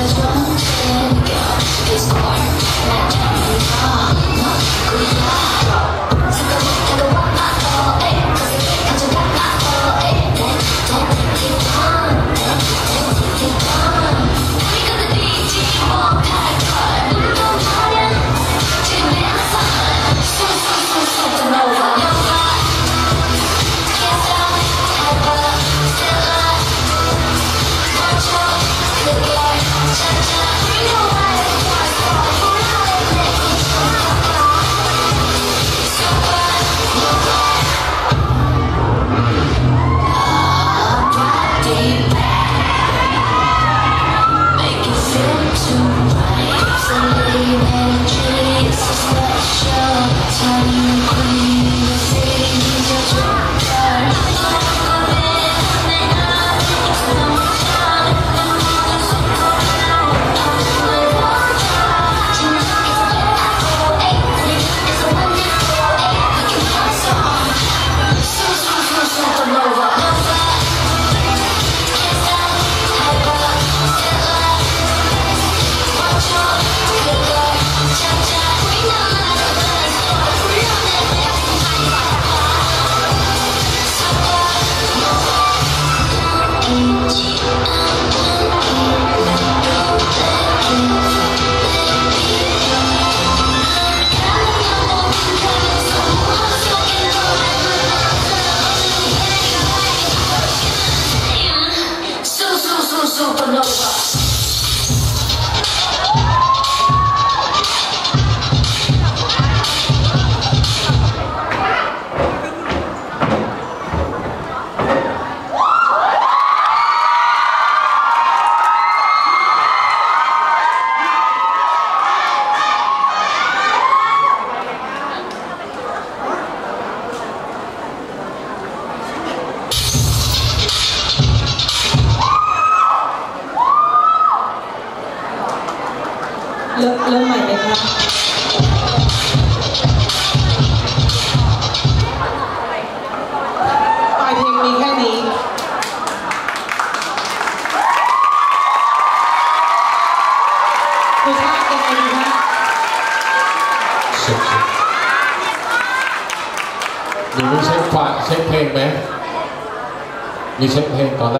is one thing, supernova. เริ่มใหม่เลยครับปลายเพลงมีแค่นี้คุณชาติเป็นไงคะสุดๆหนูเช็คฝาเช็คเพลงไหมมีเช็คเพลงก่อน